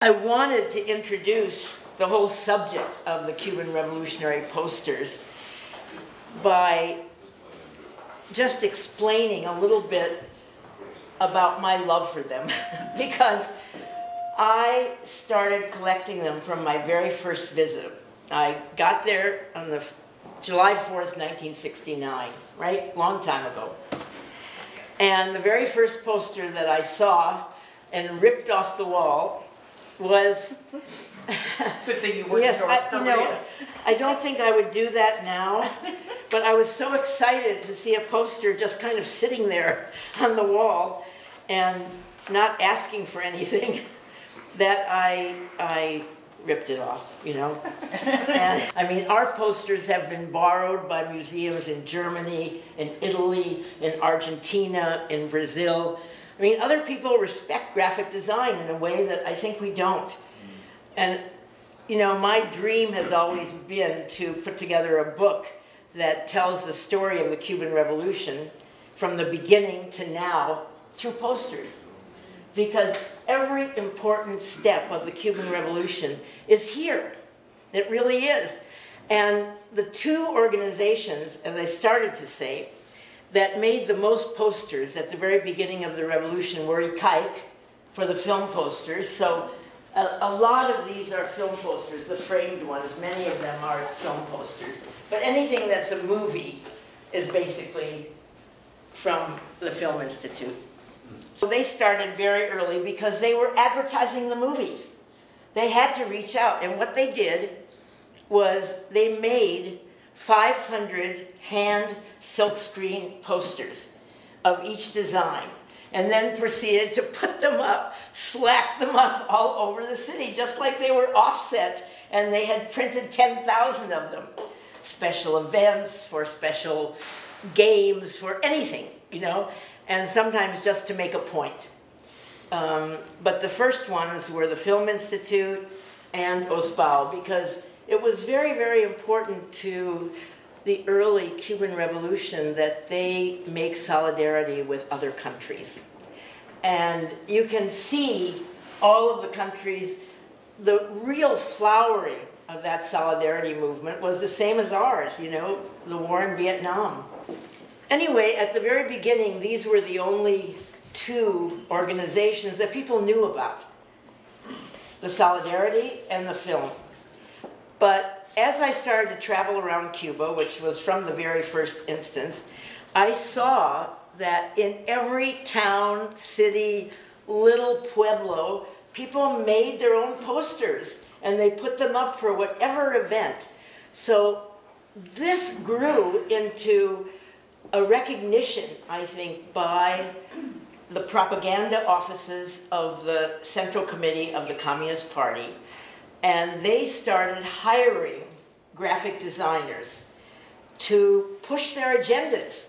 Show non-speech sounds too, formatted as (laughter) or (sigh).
I wanted to introduce the whole subject of the Cuban revolutionary posters by just explaining a little bit about my love for them (laughs) because I started collecting them from my very first visit. I got there on the July 4th, 1969, right? Long time ago. And the very first poster that I saw and ripped off the wall was Good thing you went yes, I, you know, I don't think I would do that now, (laughs) but I was so excited to see a poster just kind of sitting there on the wall and not asking for anything (laughs) that I I ripped it off, you know. and I mean, our posters have been borrowed by museums in Germany, in Italy, in Argentina, in Brazil. I mean, other people respect graphic design in a way that I think we don't. And, you know, my dream has always been to put together a book that tells the story of the Cuban Revolution from the beginning to now through posters. Because every important step of the Cuban Revolution is here. It really is. And the two organizations, as I started to say, that made the most posters at the very beginning of the revolution were ICAIC for the film posters. So a, a, lot of these are film posters, the framed ones. Many of them are film posters. But anything that's a movie is basically from the Film Institute. So they started very early because they were advertising the movies. They had to reach out. And what they did was they made 500 hand silkscreen posters of each design and then proceeded to put them up, slack them up all over the city, just like they were offset and they had printed 10,000 of them. Special events, for special games, for anything, you know, and sometimes just to make a point. Um, but the first ones were the Film Institute and OSPAAAL because it was very, very important to the early Cuban Revolution that they make solidarity with other countries. And you can see all of the countries, the real flowering of that solidarity movement was the same as ours, you know, the war in Vietnam. Anyway, at the very beginning, these were the only two organizations that people knew about the solidarity and the film. But as I started to travel around Cuba, which was from the very first instance, I saw that in every town, city, little pueblo, people made their own posters and they put them up for whatever event. So this grew into a recognition, I think, by the propaganda offices of the Central Committee of the Communist Party, and they started hiring graphic designers to push their agendas